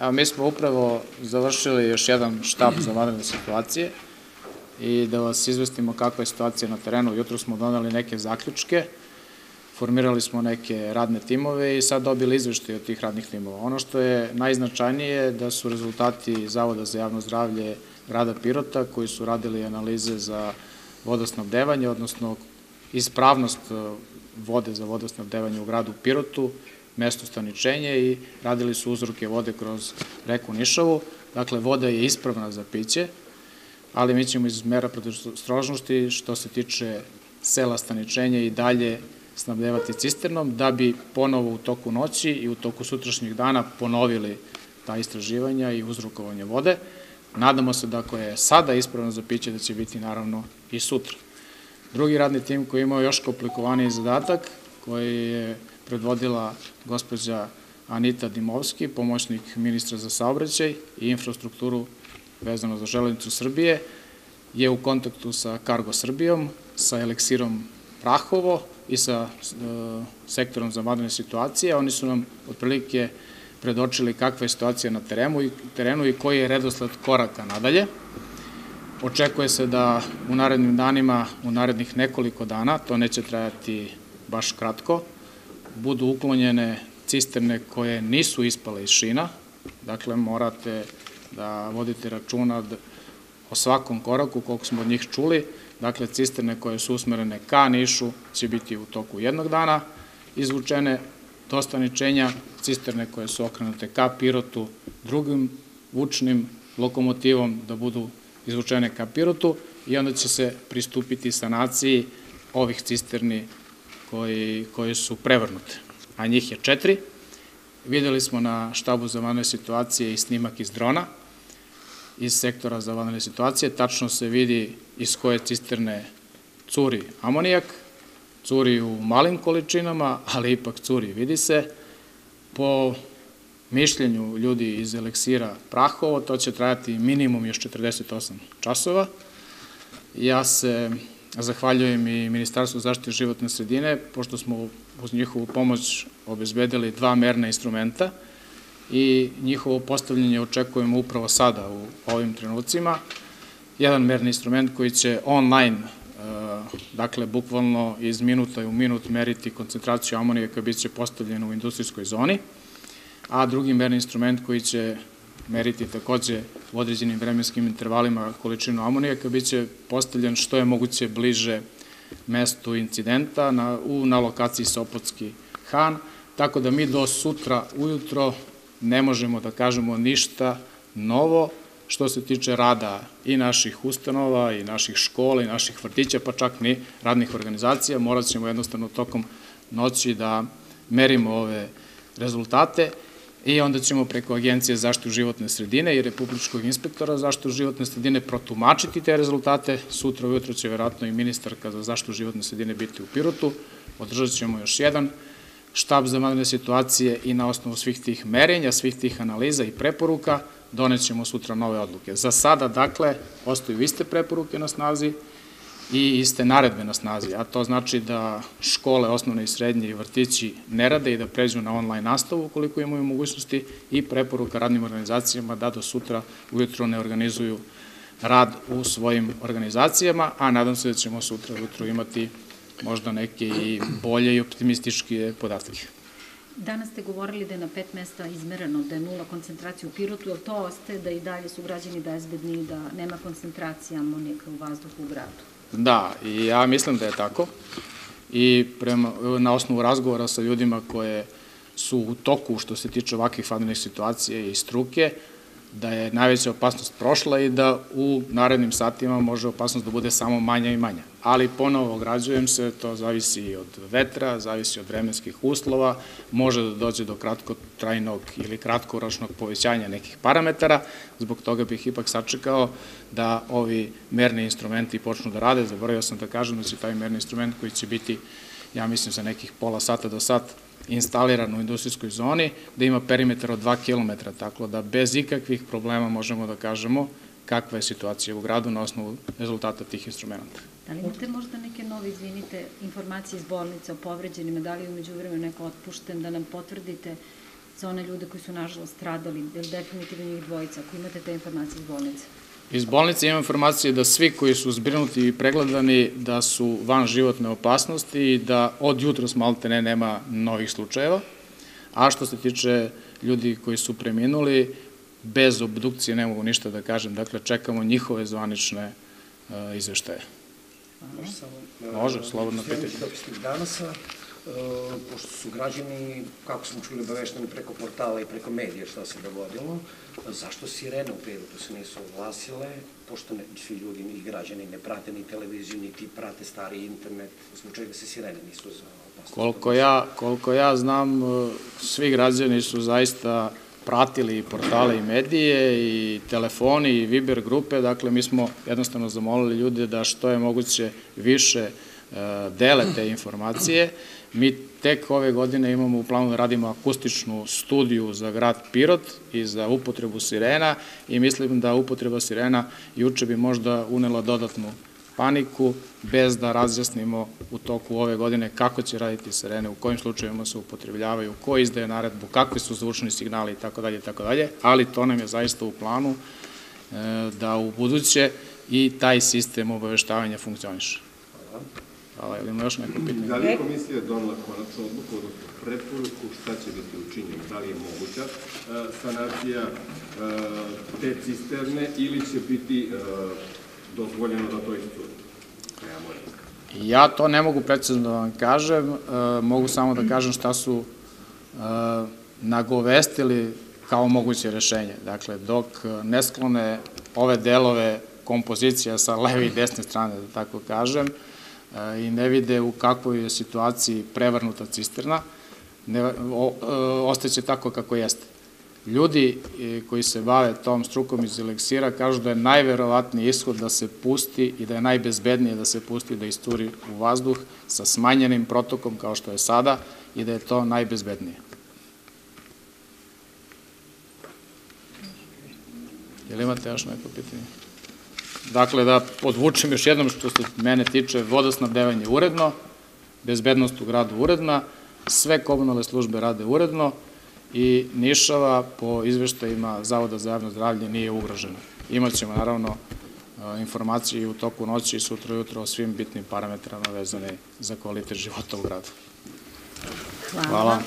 Evo, mi smo upravo završili još jedan štab za vanredne situacije i da vas izvestimo kakva je situacija na terenu. Jutro smo donali neke zaključke, formirali smo neke radne timove i sad dobili izveštaj od tih radnih timova. Ono što je najznačajnije da su rezultati Zavoda za javno zdravlje grada Pirota koji su radili analize za vodosnabdevanje, odnosno ispravnost e, vode za vodosnabdevanje u gradu Pirotu, mesto staničenja i radili su uzroke vode kroz reku Nišavu. Dakle, voda je ispravna za piće, ali mi ćemo iz mera strožnosti što se tiče sela staničenja i dalje snabdevati cisternom, da bi ponovo u toku noći i u toku sutrašnjih dana ponovili ta istraživanja i uzrokovanje vode. Nadamo se da ako je sada ispravno za piće, da će biti naravno i sutra. Drugi radni tim koji imao još komplikovaniji zadatak, koji je predvodila gospođa Anita Dimovski, pomoćnik ministra za saobraćaj i infrastrukturu vezano za železnicu Srbije, je u kontaktu sa Cargo Srbijom, sa Eleksirom Prahovo i sa e, sektorom za vanredne situacije. Oni su nam otprilike predočili kakva je situacija na terenu i, terenu i koji je redosled koraka nadalje. Očekuje se da u narednim danima, u narednih nekoliko dana, to neće trajati baš kratko, budu uklonjene cisterne koje nisu ispale iz šina, dakle morate da vodite računa o svakom koraku, koliko smo od njih čuli, dakle cisterne koje su usmerene ka Nišu će biti u toku jednog dana izvučene, do staničenja, cisterne koje su okrenute ka Pirotu, drugim vučnim lokomotivom da budu izvučene ka Pirotu i onda će se pristupiti sanaciji ovih cisterni koji, koji su prevrnute, a njih je četiri. Videli smo na štabu za vanredne situacije i snimak iz drona, iz sektora za vanredne situacije. Tačno se vidi iz koje cisterne curi amonijak, curi u malim količinama, ali ipak curi, vidi se. Po mišljenju ljudi iz Eleksira Prahovo, to će trajati minimum još 48 časova. Ja se zahvaljujem i Ministarstvu zaštite životne sredine, pošto smo uz njihovu pomoć obezbedili dva merna instrumenta i njihovo postavljanje očekujemo upravo sada u ovim trenucima. Jedan merni instrument koji će online dakle, bukvalno iz minuta u minut meriti koncentraciju amonijaka bit će postavljeno u industrijskoj zoni, a drugi merni instrument koji će meriti takođe u određenim vremenskim intervalima količinu amonijaka bit će postavljen što je moguće bliže mestu incidenta na, u, na lokaciji Sopotski Han, tako da mi do sutra ujutro ne možemo da kažemo ništa novo, što se tiče rada i naših ustanova, i naših škola, i naših vrtića, pa čak ni radnih organizacija, morat ćemo jednostavno tokom noći da merimo ove rezultate i onda ćemo preko Agencije zaštitu životne sredine i Republičkog inspektora zaštitu životne sredine protumačiti te rezultate. Sutra ujutro će verovatno i ministarka za zaštitu životne sredine biti u Pirotu. Održat ćemo još jedan štab za vanredne situacije i na osnovu svih tih merenja, svih tih analiza i preporuka donećemo sutra nove odluke. Za sada, dakle, ostaju iste preporuke na snazi i iste naredbe na snazi, a to znači da škole, osnovne i srednje i vrtići ne rade i da pređu na online nastavu ukoliko imaju mogućnosti i preporuka radnim organizacijama da do sutra ujutro ne organizuju rad u svojim organizacijama, a nadam se da ćemo sutra ujutro imati možda neke i bolje i optimističke podatke. Danas ste govorili da je na pet mesta izmereno, da je nula koncentracija u Pirotu, ali to ostaje da i dalje su građani bezbedni, da nema koncentracija amonijaka u vazduhu u gradu? Da, i ja mislim da je tako. I prema, na osnovu razgovora sa ljudima koje su u toku što se tiče ovakvih vanrednih situacija i struke, da je najveća opasnost prošla i da u narednim satima može opasnost da bude samo manja i manja. Ali ponovo ograđujem se, to zavisi i od vetra, zavisi od vremenskih uslova, može da dođe do kratkotrajnog ili kratkoročnog povećanja nekih parametara, zbog toga bih ipak sačekao da ovi merni instrumenti počnu da rade. Zaboravio sam da kažem da će taj merni instrument koji će biti, ja mislim, za nekih pola sata do sat instaliran u industrijskoj zoni, da ima perimetar od 2 km, tako da bez ikakvih problema možemo da kažemo kakva je situacija u gradu na osnovu rezultata tih instrumenta. Da li imate možda neke nove, izvinite, informacije iz bolnice o povređenima, da li je umeđu vremenu neko otpušten, da nam potvrdite za one ljude koji su nažalost stradali, definitivno njih dvojica, ako imate te informacije iz bolnice? Iz bolnice imam informacije da svi koji su zbrinuti i pregledani da su van životne opasnosti i da od jutros malte ne nema novih slučajeva. A što se tiče ljudi koji su preminuli, bez obdukcije ne mogu ništa da kažem, dakle čekamo njihove zvanične uh, izveštaje. Može slobodno pitajte. dopisnik danasa, e, pošto su građani, kako smo čuli, obavešteni preko portala i preko medija šta se dogodilo, zašto sirene u Pirotu se nisu oglasile, pošto ne, svi ljudi i građani ne prate ni televiziju, niti prate stari internet, zbog čega se sirene nisu za? Koliko ja, koliko ja znam, svi građani su zaista pratili portale i medije i telefoni i Viber grupe, dakle mi smo jednostavno zamolili ljude da što je moguće više dele te informacije. Mi tek ove godine imamo u planu da radimo akustičnu studiju za grad Pirot i za upotrebu sirena i mislim da upotreba sirena juče bi možda unela dodatnu paniku, bez da razjasnimo u toku ove godine kako će raditi sirene, u kojim slučajima se upotrebljavaju, ko izdaje naredbu, kakvi su zvučni signali i tako dalje, tako dalje, ali to nam je zaista u planu e, da u buduće i taj sistem obaveštavanja funkcioniše. Hvala. Hvala, ili ima još neko pitanje? Da li je komisija donela konačnu odluku, odnosno preporuku šta će biti učinjeno? Da li je moguća e, sanacija e, te cisterne ili će biti e, dozvoljeno da to iscuri? Ja to ne mogu precizno da vam kažem, mogu samo da kažem šta su nagovestili kao moguće rešenje. Dakle, dok ne sklone ove delove kompozicija sa leve i desne strane, da tako kažem, i ne vide u kakvoj je situaciji prevrnuta cisterna, ne, e, ostaće tako kako jeste. Ljudi e, koji se bave tom strukom iz eleksira kažu da je najverovatniji ishod da se pusti i da je najbezbednije da se pusti da isturi u vazduh sa smanjenim protokom kao što je sada i da je to najbezbednije. Jel imate još neko pitanje? Dakle, da podvučem još jednom što se mene tiče, vodosnabdevanje uredno, bezbednost u gradu uredna, sve komunalne službe rade uredno i Nišava po izveštajima Zavoda za javno zdravlje nije ugrožena. Imaćemo naravno e, informacije u toku noći i sutra ujutro o svim bitnim parametrama vezane za kvalitet života u gradu. Hvala. Hvala.